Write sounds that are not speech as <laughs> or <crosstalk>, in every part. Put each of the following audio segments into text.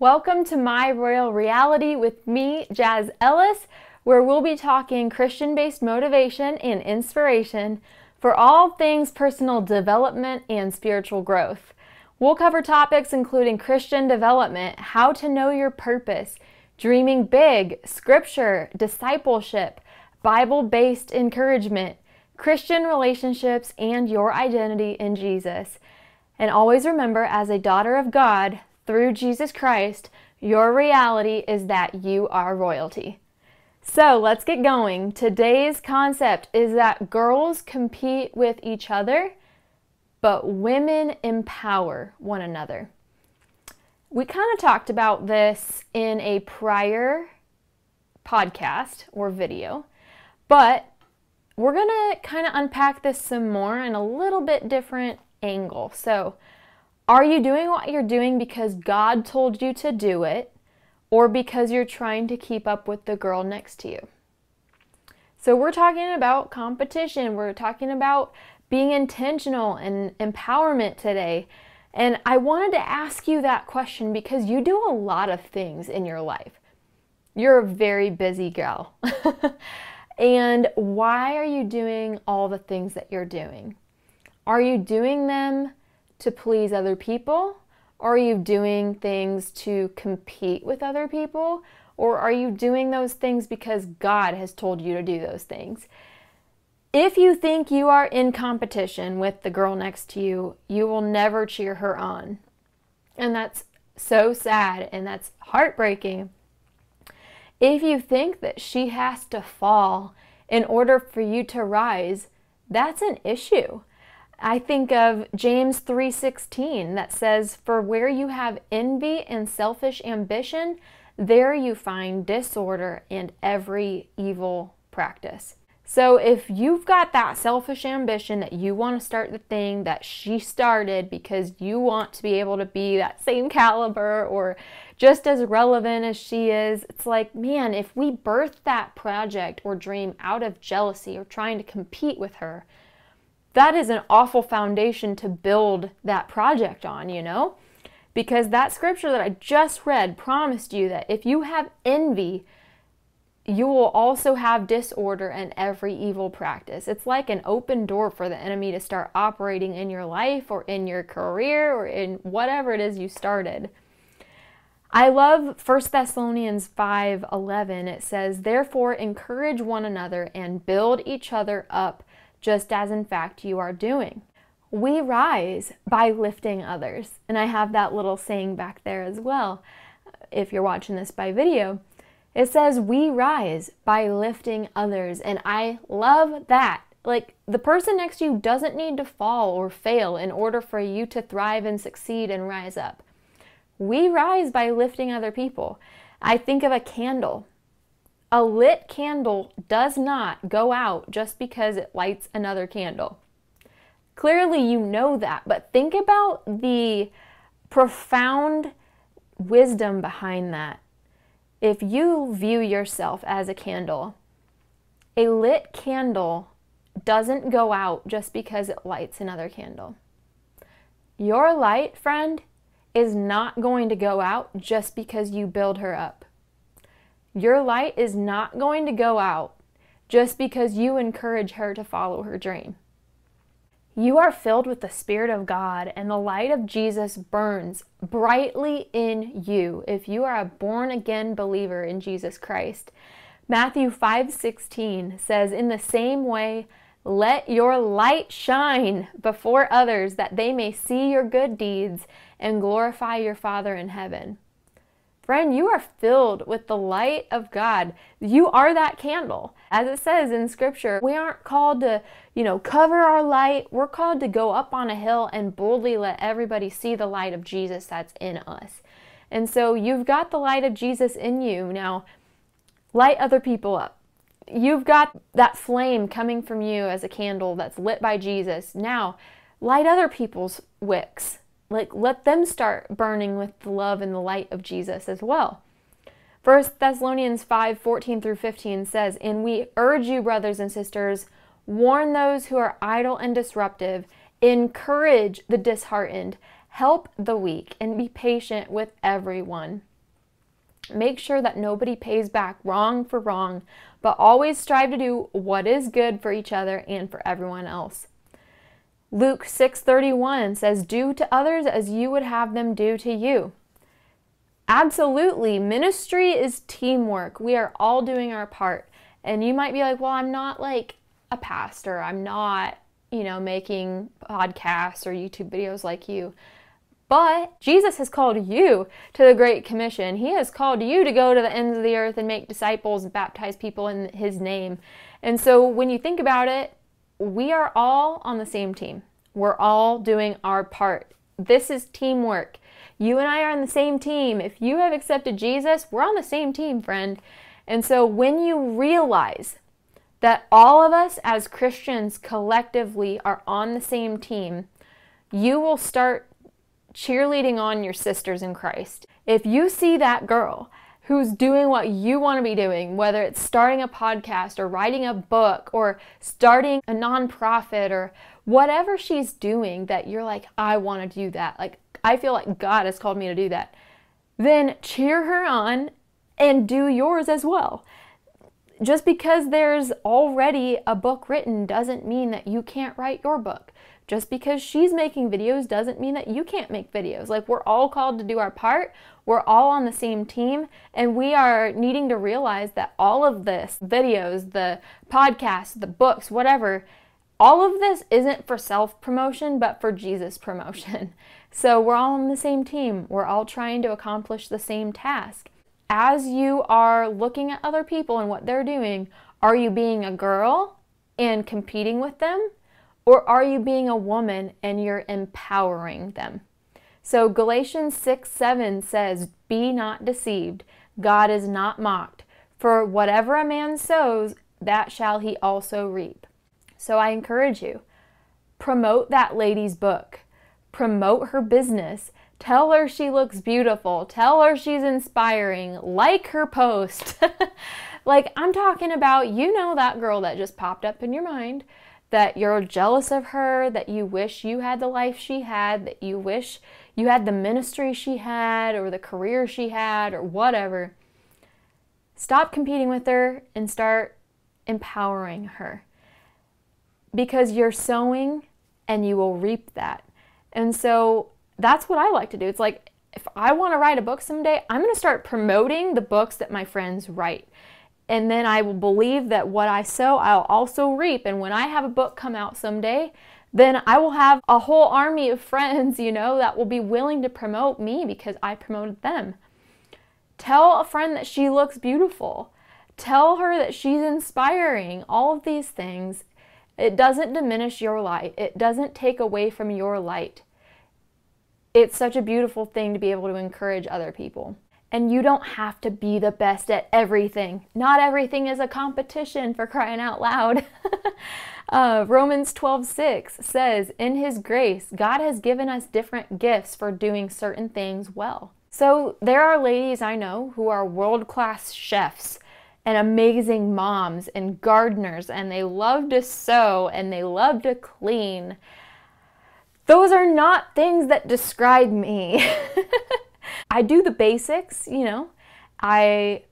Welcome to My Royal Reality with me, Jazz Ellis, where we'll be talking Christian based motivation and inspiration for all things personal development and spiritual growth. We'll cover topics including Christian development, how to know your purpose, dreaming big, scripture, discipleship, Bible based encouragement, Christian relationships, and your identity in Jesus. And always remember, as a daughter of God, through Jesus Christ, your reality is that you are royalty. So let's get going. Today's concept is that girls compete with each other, but women empower one another. We kind of talked about this in a prior podcast or video, but we're going to kind of unpack this some more in a little bit different angle. So, are you doing what you're doing because God told you to do it or because you're trying to keep up with the girl next to you? So, we're talking about competition, we're talking about being intentional and empowerment today. And I wanted to ask you that question because you do a lot of things in your life. You're a very busy gal. <laughs> and why are you doing all the things that you're doing? Are you doing them to please other people? Or are you doing things to compete with other people? Or are you doing those things because God has told you to do those things? If you think you are in competition with the girl next to you, you will never cheer her on. And that's so sad and that's heartbreaking. If you think that she has to fall in order for you to rise, that's an issue. I think of James 3:16 that says, "For where you have envy and selfish ambition, there you find disorder and every evil practice." So if you've got that selfish ambition that you want to start the thing that she started because you want to be able to be that same caliber or just as relevant as she is, it's like, man, if we birth that project or dream out of jealousy or trying to compete with her, that is an awful foundation to build that project on, you know? Because that scripture that I just read promised you that if you have envy, you will also have disorder and every evil practice. It's like an open door for the enemy to start operating in your life or in your career or in whatever it is you started. I love 1 Thessalonians 5:11. It says, "Therefore encourage one another and build each other up just as in fact you are doing. We rise by lifting others. And I have that little saying back there as well, if you're watching this by video. It says, We rise by lifting others. And I love that. Like, the person next to you doesn't need to fall or fail in order for you to thrive and succeed and rise up. We rise by lifting other people. I think of a candle. A lit candle does not go out just because it lights another candle. Clearly, you know that, but think about the profound wisdom behind that. If you view yourself as a candle, a lit candle doesn't go out just because it lights another candle. Your light, friend, is not going to go out just because you build her up. Your light is not going to go out just because you encourage her to follow her dream. You are filled with the Spirit of God, and the light of Jesus burns brightly in you if you are a born again believer in Jesus Christ. Matthew 5:16 says, "In the same way, let your light shine before others that they may see your good deeds and glorify your Father in heaven." Friend, you are filled with the light of God. You are that candle. As it says in scripture, we aren't called to, you know, cover our light. We're called to go up on a hill and boldly let everybody see the light of Jesus that's in us. And so you've got the light of Jesus in you. Now, light other people up. You've got that flame coming from you as a candle that's lit by Jesus. Now, light other people's wicks like let them start burning with the love and the light of Jesus as well. 1 Thessalonians 5 14 through 15 says, And we urge you, brothers and sisters, warn those who are idle and disruptive, encourage the disheartened, help the weak, and be patient with everyone. Make sure that nobody pays back wrong for wrong, but always strive to do what is good for each other and for everyone else. Luke 6:31 says, "Do to others as you would have them do to you." Absolutely, ministry is teamwork. We are all doing our part. And you might be like, "Well, I'm not like a pastor. I'm not, you know, making podcasts or YouTube videos like you." But Jesus has called you to the Great Commission. He has called you to go to the ends of the earth and make disciples and baptize people in His name. And so when you think about it, we are all on the same team. We're all doing our part. This is teamwork. You and I are on the same team. If you have accepted Jesus, we're on the same team, friend. And so when you realize that all of us as Christians collectively are on the same team, you will start cheerleading on your sisters in Christ. If you see that girl who's doing what you want to be doing, whether it's starting a podcast or writing a book or starting a nonprofit or whatever she's doing that you're like, I want to do that. Like, I feel like God has called me to do that. Then cheer her on and do yours as well. Just because there's already a book written doesn't mean that you can't write your book. Just because she's making videos doesn't mean that you can't make videos. Like, we're all called to do our part. We're all on the same team, and we are needing to realize that all of this videos, the podcasts, the books, whatever all of this isn't for self promotion, but for Jesus promotion. <laughs> So we're all on the same team. We're all trying to accomplish the same task. As you are looking at other people and what they're doing, are you being a girl and competing with them? Or are you being a woman and you're empowering them? So Galatians 6 7 says, Be not deceived. God is not mocked. For whatever a man sows, that shall he also reap. So I encourage you promote that lady's book, promote her business. Tell her she looks beautiful. Tell her she's inspiring. Like her post. <laughs> like, I'm talking about, you know, that girl that just popped up in your mind that you're jealous of her, that you wish you had the life she had, that you wish you had the ministry she had, or the career she had, or whatever. Stop competing with her and start empowering her. Because you're sowing and you will reap that. And so that's what I like to do. It's like if I want to write a book someday, I'm going to start promoting the books that my friends write and then I will believe that what I sow, I'll also reap. And when I have a book come out someday, then I will have a whole army of <laughs> friends, you know, that will be willing to promote me because I promoted them. Tell a friend that she looks beautiful. Tell her that she's inspiring. All of these things. It doesn't diminish your light, it doesn't take away from your light. It's such a beautiful thing to be able to encourage other people. And you don't have to be the best at everything. Not everything is a competition for crying out loud. <laughs> uh, Romans 12 6 says, In His grace, God has given us different gifts for doing certain things well. So there are ladies I know who are world class chefs and amazing moms and gardeners, and they love to sew and they love to clean. Those are not things that describe me. <laughs> I do the basics, you know. I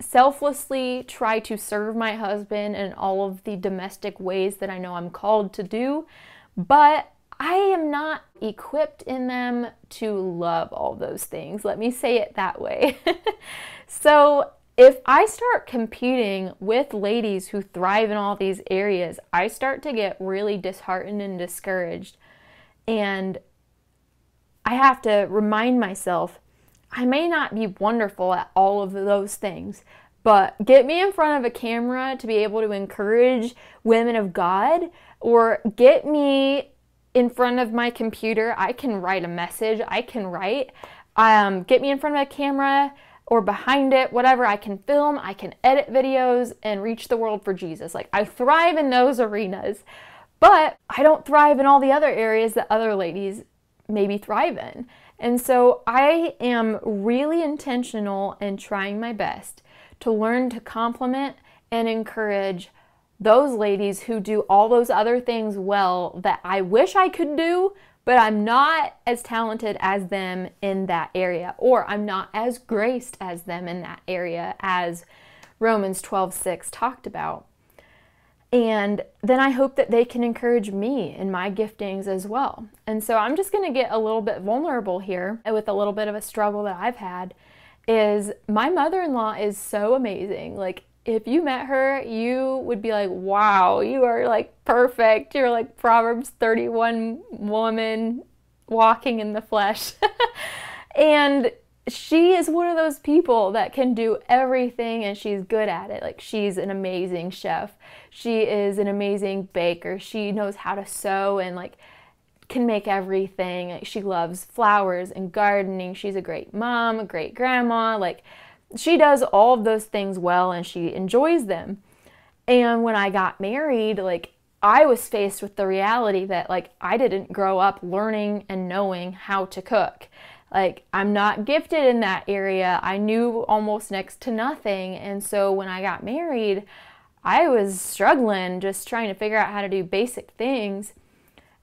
selflessly try to serve my husband in all of the domestic ways that I know I'm called to do, but I am not equipped in them to love all those things. Let me say it that way. <laughs> so, if I start competing with ladies who thrive in all these areas, I start to get really disheartened and discouraged. And I have to remind myself I may not be wonderful at all of those things, but get me in front of a camera to be able to encourage women of God, or get me in front of my computer. I can write a message, I can write. Um, get me in front of a camera or behind it, whatever. I can film, I can edit videos, and reach the world for Jesus. Like, I thrive in those arenas, but I don't thrive in all the other areas that other ladies maybe thrive in. And so I am really intentional in trying my best to learn to compliment and encourage those ladies who do all those other things well that I wish I could do, but I'm not as talented as them in that area, or I'm not as graced as them in that area as Romans 12 6 talked about. And then I hope that they can encourage me in my giftings as well. And so I'm just going to get a little bit vulnerable here with a little bit of a struggle that I've had is my mother-in-law is so amazing. Like if you met her, you would be like, "Wow, you are like perfect. You're like Proverbs 31 woman walking in the flesh." <laughs> and she is one of those people that can do everything and she's good at it. Like she's an amazing chef. She is an amazing baker. She knows how to sew and like can make everything. She loves flowers and gardening. She's a great mom, a great grandma. Like she does all of those things well and she enjoys them. And when I got married, like I was faced with the reality that like I didn't grow up learning and knowing how to cook. Like, I'm not gifted in that area. I knew almost next to nothing. And so when I got married, I was struggling just trying to figure out how to do basic things.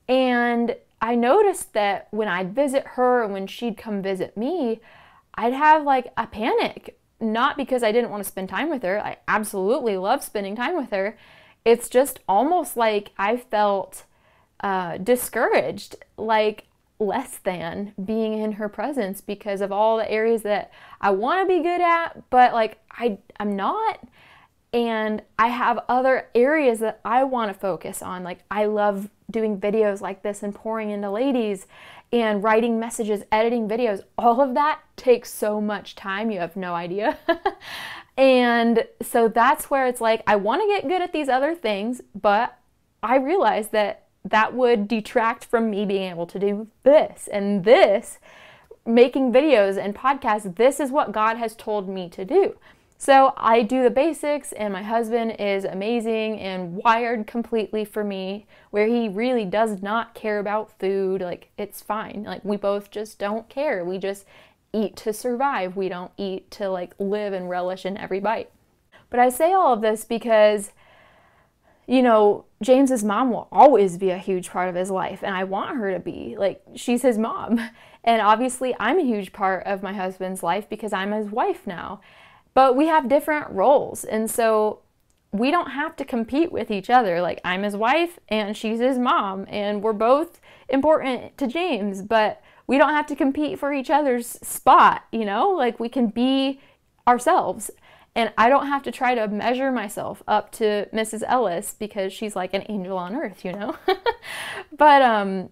And I noticed that when I'd visit her and when she'd come visit me, I'd have like a panic. Not because I didn't want to spend time with her, I absolutely love spending time with her. It's just almost like I felt uh, discouraged. Like less than being in her presence because of all the areas that I want to be good at, but like I I'm not and I have other areas that I want to focus on. Like I love doing videos like this and pouring into ladies and writing messages, editing videos. All of that takes so much time, you have no idea. <laughs> and so that's where it's like I want to get good at these other things, but I realize that that would detract from me being able to do this. And this, making videos and podcasts, this is what God has told me to do. So I do the basics, and my husband is amazing and wired completely for me, where he really does not care about food. Like, it's fine. Like, we both just don't care. We just eat to survive. We don't eat to like live and relish in every bite. But I say all of this because you know, James's mom will always be a huge part of his life, and I want her to be. Like, she's his mom. <laughs> And obviously, I'm a huge part of my husband's life because I'm his wife now. But we have different roles. And so we don't have to compete with each other. Like, I'm his wife and she's his mom, and we're both important to James, but we don't have to compete for each other's spot, you know? Like, we can be ourselves. And I don't have to try to measure myself up to Mrs. Ellis because she's like an angel on earth, you know? <laughs> but um,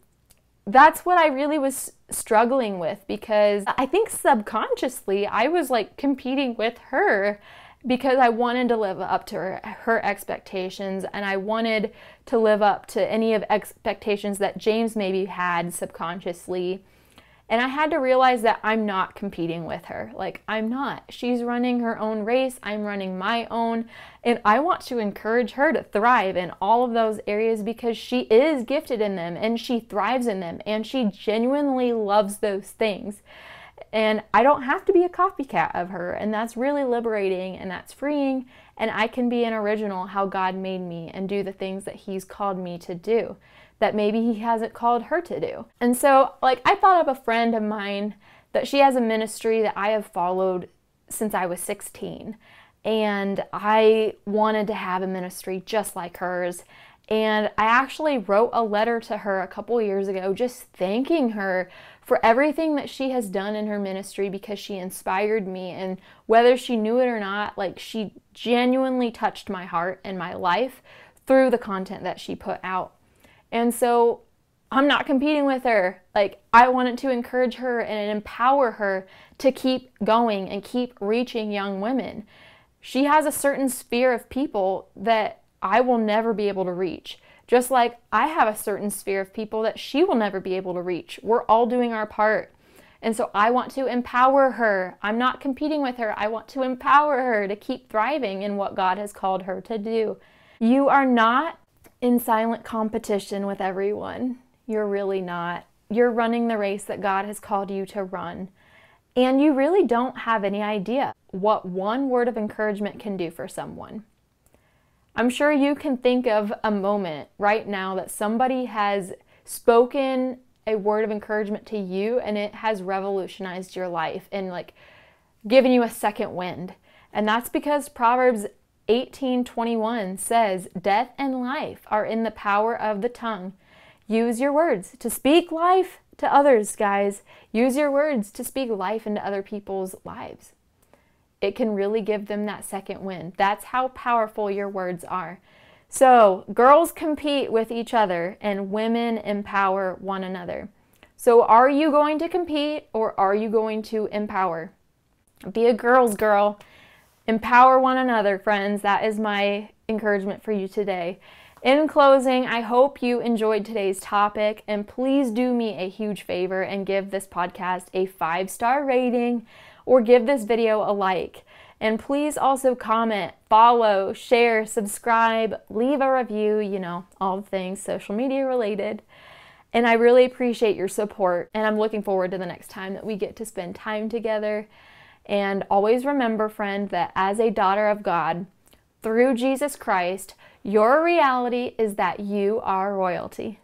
that's what I really was struggling with because I think subconsciously I was like competing with her because I wanted to live up to her, her, expectations and I wanted to live up to any of expectations that James maybe had subconsciously and I had to realize that I'm not competing with her. Like, I'm not. She's running her own race, I'm running my own. And I want to encourage her to thrive in all of those areas because she is gifted in them and she thrives in them and she genuinely loves those things. And I don't have to be a copycat of her. And that's really liberating and that's freeing. And I can be an original how God made me and do the things that He's called me to do that maybe he hasn't called her to do. And so, like, I thought of a friend of mine that she has a ministry that I have followed since I was 16. And I wanted to have a ministry just like hers. And I actually wrote a letter to her a couple years ago just thanking her for everything that she has done in her ministry because she inspired me. And whether she knew it or not, like she genuinely touched my heart and my life through the content that she put out. And so I'm not competing with her. Like, I wanted to encourage her and empower her to keep going and keep reaching young women. She has a certain sphere of people that I will never be able to reach. Just like I have a certain sphere of people that she will never be able to reach. We're all doing our part. And so I want to empower her. I'm not competing with her. I want to empower her to keep thriving in what God has called her to do. You are not in silent competition with everyone. You're really not. You're running the race that God has called you to run. And you really don't have any idea what one word of encouragement can do for someone. I'm sure you can think of a moment right now that somebody has spoken a word of encouragement to you and it has revolutionized your life and like given you a second wind. And that's because Proverbs 18:21 says, "Death and life are in the power of the tongue." Use your words to speak life to others, guys. Use your words to speak life into other people's lives. It can really give them that second wind. That's how powerful your words are. So, girls compete with each other and women empower one another. So, are you going to compete or are you going to empower? Be a girl's girl. Empower one another, friends. That is my encouragement for you today. In closing, I hope you enjoyed today's topic and please do me a huge favor and give this podcast a five star rating or give this video a like. And please also comment, follow, share, subscribe, leave a review, you know, all the things social media related. And I really appreciate your support. And I'm looking forward to the next time that we get to spend time together. And always remember, friend, that as a daughter of God, through Jesus Christ, your reality is that you are royalty.